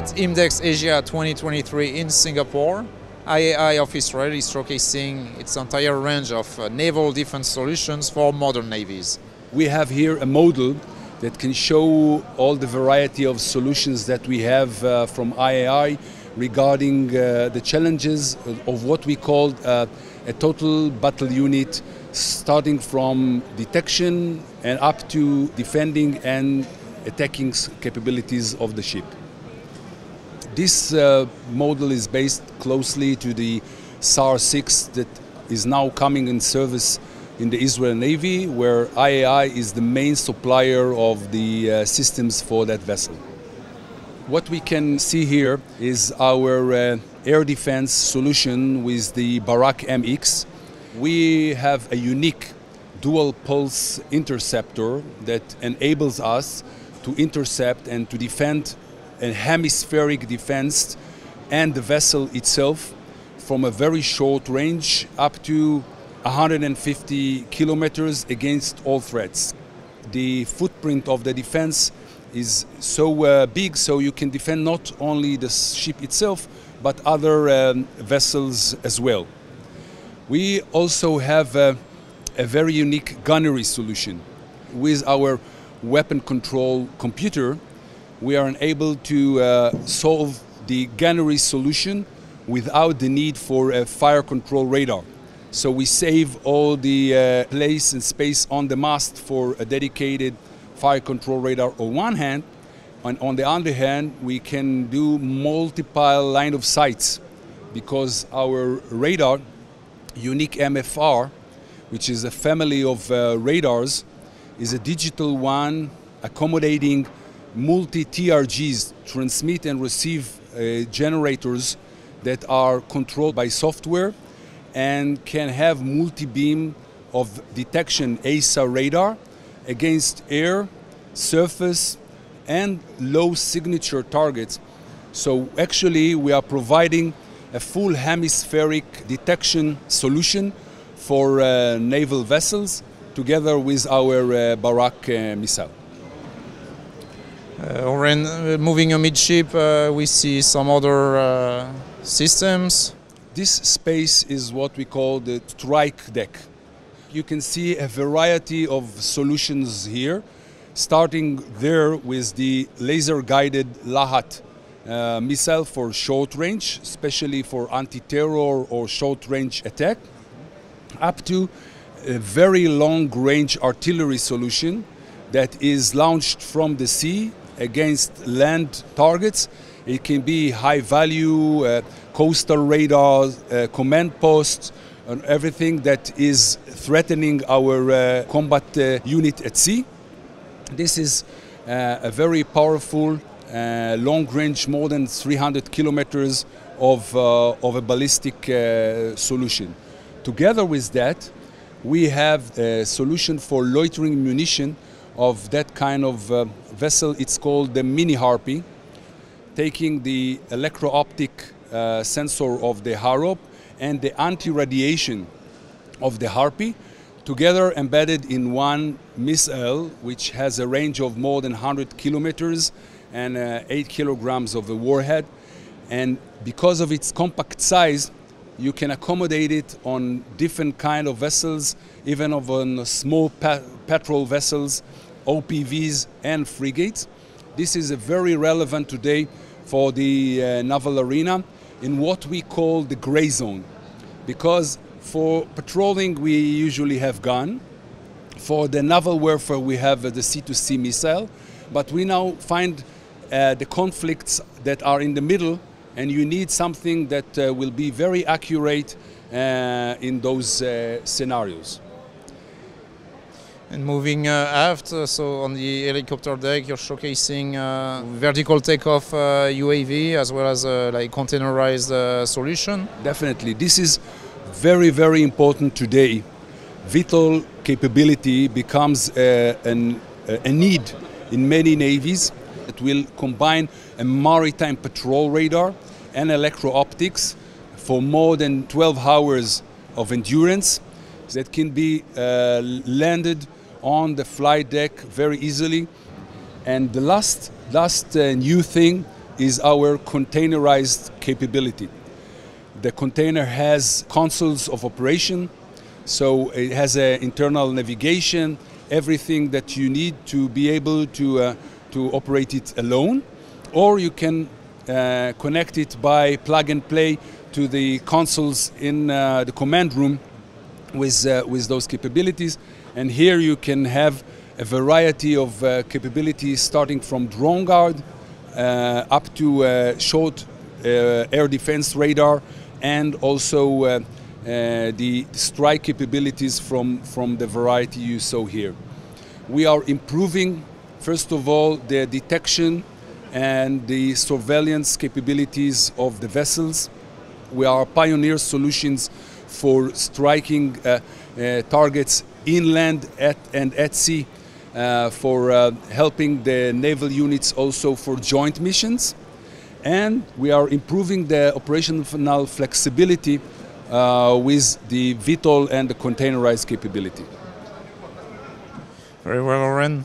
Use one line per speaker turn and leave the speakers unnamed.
At IMDEX Asia 2023 in Singapore, IAI of Israel is showcasing its entire range of uh, naval defense solutions for modern navies.
We have here a model that can show all the variety of solutions that we have uh, from IAI regarding uh, the challenges of what we call uh, a total battle unit starting from detection and up to defending and attacking capabilities of the ship. This uh, model is based closely to the Sa'ar 6 that is now coming in service in the Israel Navy, where IAI is the main supplier of the uh, systems for that vessel. What we can see here is our uh, air defense solution with the Barak MX. We have a unique dual pulse interceptor that enables us to intercept and to defend a hemispheric defense and the vessel itself from a very short range up to 150 kilometers against all threats. The footprint of the defense is so uh, big so you can defend not only the ship itself but other um, vessels as well. We also have a, a very unique gunnery solution with our weapon control computer we are able to uh, solve the gunnery solution without the need for a fire control radar. So we save all the uh, place and space on the mast for a dedicated fire control radar on one hand, and on the other hand, we can do multiple line of sights because our radar, unique MFR, which is a family of uh, radars, is a digital one accommodating multi-TRGs, transmit and receive uh, generators that are controlled by software and can have multi-beam of detection AESA radar against air, surface, and low signature targets. So actually we are providing a full hemispheric detection solution for uh, naval vessels together with our uh, Barak uh, missile.
Uh, Oren, uh, moving amidship, uh, we see some other systems.
This space is what we call the strike deck. You can see a variety of solutions here, starting there with the laser guided Lahat uh, missile for short range, especially for anti terror or short range attack, up to a very long range artillery solution that is launched from the sea against land targets. It can be high value uh, coastal radars, uh, command posts, and everything that is threatening our uh, combat uh, unit at sea. This is uh, a very powerful, uh, long range, more than 300 kilometers of, of a ballistic solution. Together with that, we have a solution for loitering munition of that kind of uh, vessel. It's called the Mini Harpy, taking the electro-optic uh, sensor of the HAROP and the anti-radiation of the Harpy together embedded in one missile which has a range of more than 100 kilometers and uh, 8 kilograms of the warhead and because of its compact size you can accommodate it on different kind of vessels even on small pa patrol vessels OPVs and frigates. This is very relevant today for the uh, naval arena in what we call the gray zone. Because for patrolling we usually have gun, for the naval warfare we have uh, the sea-to-sea missile, but we now find uh, the conflicts that are in the middle and you need something that uh, will be very accurate uh, in those uh, scenarios.
And moving uh, aft, uh, so on the helicopter deck, you're showcasing uh, vertical takeoff UAV as well as like containerized solution.
Definitely, this is very very important today. VTOL capability becomes an, a need in many navies. It will combine a maritime patrol radar and electro-optics for more than 12 hours of endurance that can be uh, landed on the flight deck very easily. And the last, last uh, new thing is our containerized capability. The container has consoles of operation, so it has an internal navigation, everything that you need to be able to, uh, to operate it alone, or you can uh, connect it by plug and play to the consoles in uh, the command room with, uh, with those capabilities. And here you can have a variety of uh, capabilities starting from drone guard uh, up to uh, short air defense radar and also the strike capabilities from, from the variety you saw here. We are improving, first of all, the detection and the surveillance capabilities of the vessels. We are pioneer solutions for striking uh, uh, targets inland at, and at sea uh, for uh, helping the naval units also for joint missions. And we are improving the operational flexibility uh, with the VTOL and the containerized capability.
Very well, Oren.